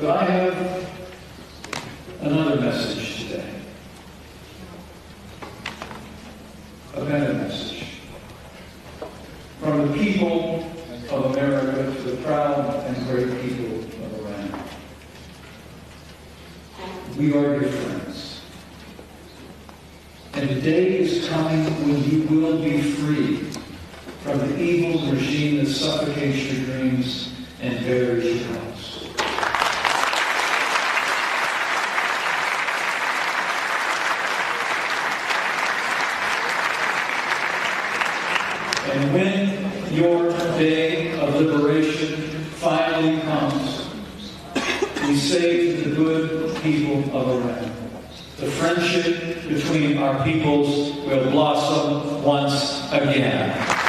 But I have another message today. A better message. From the people of America to the proud and great people of Iran. We are your friends. And the day is coming when you will be free from the evil regime that suffocates your dreams and buries your hopes. And when your day of liberation finally comes, we say to the good people of Iran, the friendship between our peoples will blossom once again.